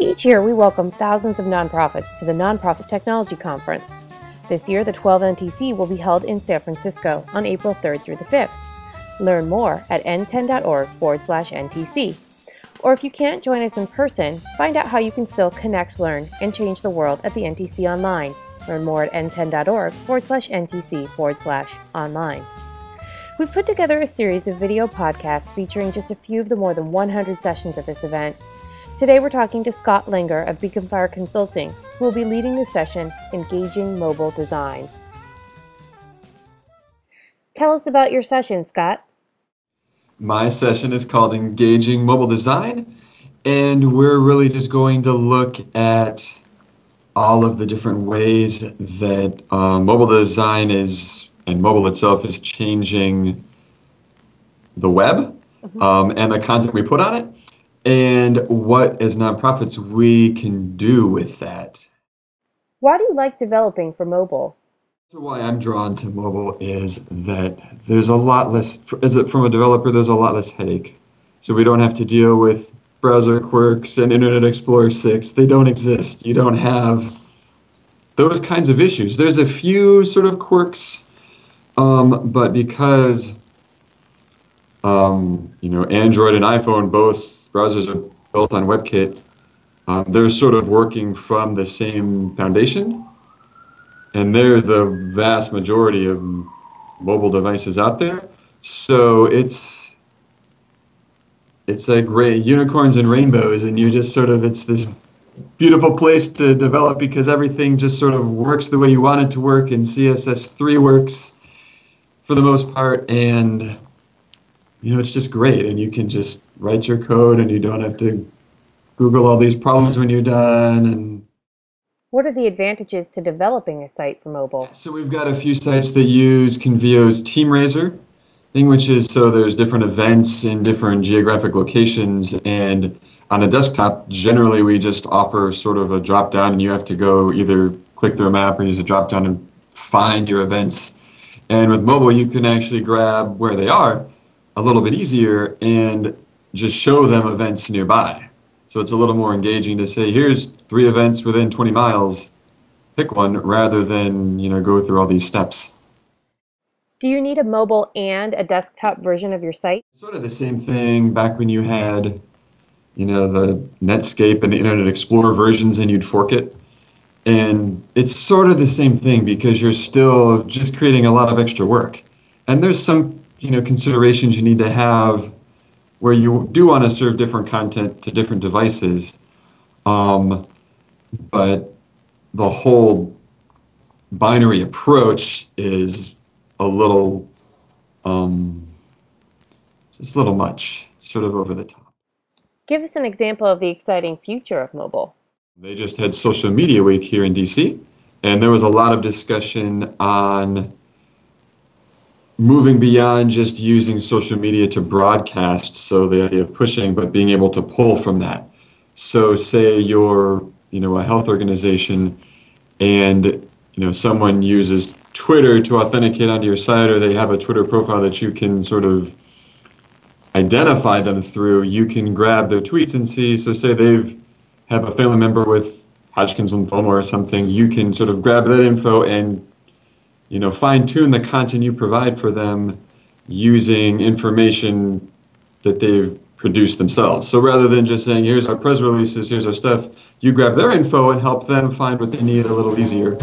Each year, we welcome thousands of nonprofits to the Nonprofit Technology Conference. This year, the 12 NTC will be held in San Francisco on April 3rd through the 5th. Learn more at nten.org forward slash NTC. Or if you can't join us in person, find out how you can still connect, learn, and change the world at the NTC online. Learn more at nten.org forward slash NTC forward slash online. We've put together a series of video podcasts featuring just a few of the more than 100 sessions at this event. Today we're talking to Scott Lenger of Beacon Fire Consulting, who will be leading the session Engaging Mobile Design. Tell us about your session, Scott. My session is called Engaging Mobile Design, and we're really just going to look at all of the different ways that uh, mobile design is and mobile itself is changing the web mm-hmm. um, and the content we put on it and what, as nonprofits, we can do with that. Why do you like developing for mobile? So why I'm drawn to mobile is that there's a lot less, as it from a developer, there's a lot less headache. So we don't have to deal with browser quirks and Internet Explorer 6. They don't exist. You don't have those kinds of issues. There's a few sort of quirks, um, but because um, you know Android and iPhone both browsers are built on WebKit, um, they're sort of working from the same foundation, and they're the vast majority of mobile devices out there. So it's it's like great unicorns and rainbows, and you just sort of it's this beautiful place to develop because everything just sort of works the way you want it to work, and CSS3 works for the most part, and you know, it's just great. And you can just write your code and you don't have to Google all these problems when you're done. And what are the advantages to developing a site for mobile? So we've got a few sites that use Convio's TeamRaiser thing, which is so there's different events in different geographic locations. And on a desktop, generally we just offer sort of a drop down and you have to go either click through a map or use a drop down and find your events. And with mobile, you can actually grab where they are a little bit easier and just show them events nearby. So it's a little more engaging to say, here's three events within 20 miles, pick one, rather than you know go through all these steps. Do you need a mobile and a desktop version of your site? Sort of the same thing back when you had, you know, the Netscape and the Internet Explorer versions and you'd fork it. And it's sort of the same thing because you're still just creating a lot of extra work. And there's some you know considerations you need to have where you do want to serve different content to different devices. Um, but the whole binary approach is a little um, just a little much sort of over the top. Give us an example of the exciting future of mobile. They just had social media week here in dc and there was a lot of discussion on moving beyond just using social media to broadcast, so the idea of pushing, but being able to pull from that. So say you're, you know, a health organization and, you know, someone uses Twitter to authenticate onto your site or they have a Twitter profile that you can sort of identify them through, you can grab their tweets and see, so say they've have a family member with Hodgkin's lymphoma or something, you can sort of grab that info and you know, fine tune the content you provide for them using information that they've produced themselves. So rather than just saying, here's our press releases, here's our stuff, you grab their info and help them find what they need a little easier.